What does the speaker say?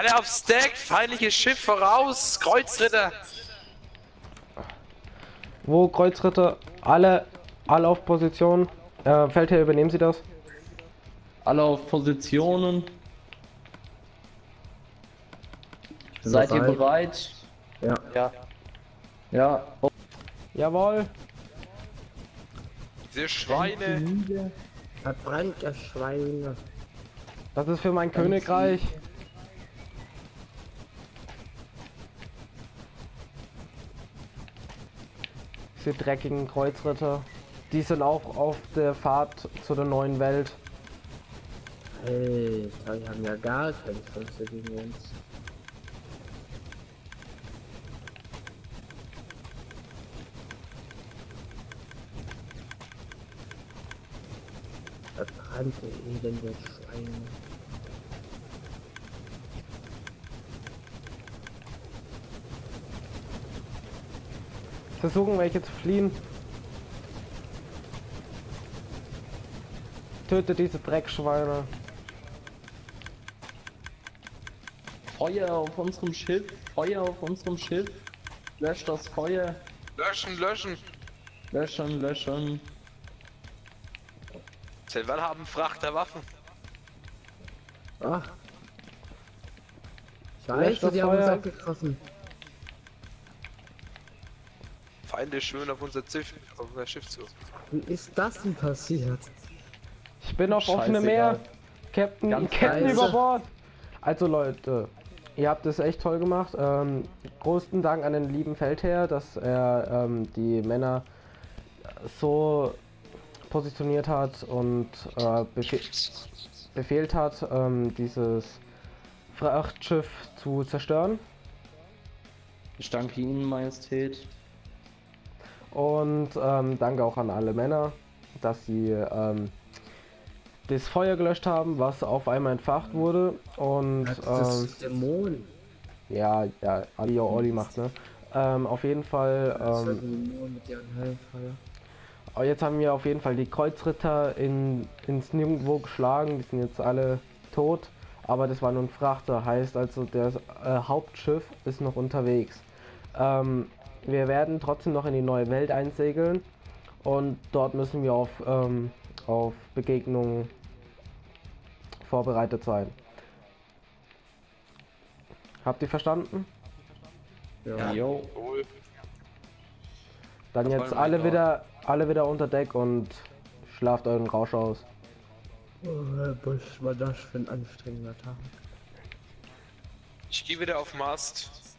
Alle aufs Deck, feindliches Schiff voraus, Kreuzritter. Wo Kreuzritter? Alle, alle auf Position. Äh, Feldherr, übernehmen Sie das? Alle auf Positionen. Seid ihr bereit? Ja. Ja. Ja. Jawohl. Diese Schweine. Verbrannt das Schweine. Das ist für mein Königreich. Diese dreckigen Kreuzritter. Die sind auch auf der Fahrt zu der neuen Welt. Alter, die haben ja gar keine Chance gegen uns. Verbrannte elende Schweine. Versuchen welche zu fliehen. Töte diese Dreckschweine. Feuer auf unserem Schiff. Feuer auf unserem Schiff. Löscht das Feuer. Löschen, löschen. Löschen, löschen. Seit wann haben Frachter Waffen? Ach. Löscht Scheiße, das die haben uns Feuer. Feinde schwören auf unser Schiff, auf unser Schiff zu. Wie ist das denn passiert? Ich bin auf offenem Meer. Captain, Ganz Captain leise. über Bord. Also Leute, ihr habt es echt toll gemacht. Ähm, großen Dank an den lieben Feldherr, dass er ähm, die Männer so positioniert hat und äh, befe befehlt hat, ähm, dieses Frachtschiff zu zerstören. Ich danke Ihnen, Majestät. Und ähm, danke auch an alle Männer, dass sie ähm, das Feuer gelöscht haben, was auf einmal entfacht wurde. Und Das ähm, ist Dämon. ja, ja, Ali ja Olli macht, ne? Ähm, auf jeden Fall, Das ist ähm, aber jetzt haben wir auf jeden Fall die Kreuzritter in, ins Nirgendwo geschlagen, die sind jetzt alle tot. Aber das war nur ein Frachter, heißt also, das äh, Hauptschiff ist noch unterwegs. Ähm, wir werden trotzdem noch in die neue Welt einsegeln und dort müssen wir auf, ähm, auf Begegnungen vorbereitet sein. Habt ihr verstanden? Ja. Jo. Dann Das jetzt alle wieder, alle wieder unter Deck und schlaft euren Rausch aus. Oh, was war das für ein anstrengender Tag? Ich gehe wieder auf Mast.